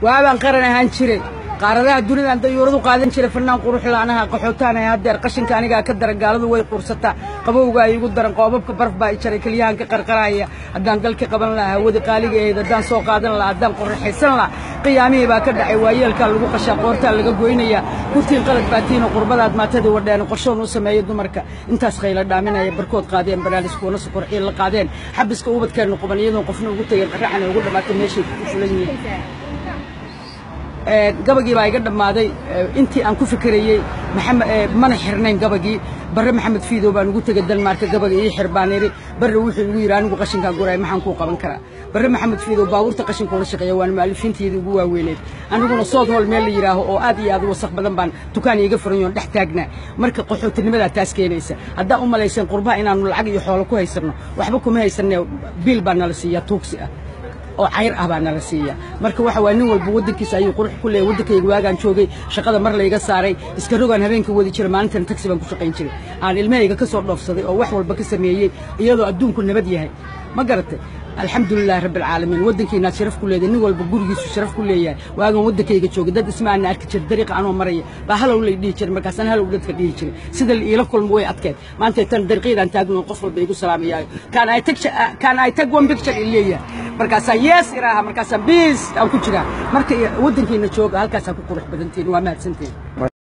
waabaan qaran ahaan jiray qaaradaha dunida aan dayuuradu qaadan jiray fannaan quruxda anaha qaxootaan ayaa deer qashinka anigaa ka daran gaaladu way quursataa qabowga ay igu daran qoobabka barf baa i jaray keliyahan ka qarqaraya haddaan dalka qaban lahaa hawada qaaligeeda haddaan soo qaadan lahaa haddaan qorraxaysan lahaa قيامي با كدع وايل كان لو قشا قورتا لا غوينيا كوتين قلد باتين قربلاد ما تدي وردان قشون وسميه دمرك انت خيل دامن اي بركود قادين برانس كون سكر ايل قادين حبسك وبد كان قبليين وقفنا وغتين رعنا وغدما كمشي كفلني gabagii baa iga dhammaaday intii aan ku fikirayey mana xirnayn gabagii bare maxamed fiidow baan ugu tegay danmarka gabaga ii xir baan idhi bare wuxuu igu yidhi anigu qashinkaa guraay maxaan kuu qaban karaa bare maxamed fiidow baabuurta qashinka ula shaqeeya waan mu'alifiintayada ugu waaweyneed aniguna sood hool meel la yidhaaho oo aad iyo aad u wasaq badan baan dukaan iiga furanyoon dhex taagnaa marka qaxootinimadaa taas keenaysa haddaa u malaysan qurbaha inaannu lacag iyo xoolo ku haysanno waxba kuma haysanee biil baa nala siiyaa tuugsi ah oo cayr ah baa nala siiya marka waxa waa nin walba wadankiisa ayuu qurux ku leeyahay wadankayga waagaan joogay shaqada mar layga saaray iska rogaan habeenka wadi jira maalintan taxi baan ku shaqayn jiray aan ilmahayga ka soo dhoofsaday oo wax walba ka sameeyey iyadoo adduunku nabad yahay ma garatay الحمد لله رب العالمين ودنكينا شرف كل هذا نقول بقولك شرف كل هذا وأنا ودنكي جوج ده اسمع أن أركض الطريق عنه مرية بحاله ولا يديشر مركز أنا هلا ودك يديشر سيد اللي كل موي أتكد ما أنت تندرقين أنت أقول قصر بيقول سلام يا كان أيتك كان أيتك وين بيكتر اللي markaasaan yes iraaha markaasaan biis aan ku jiraa marka wadankiina jooga halkaasaan ku qurux badantiin waa mahadsantiin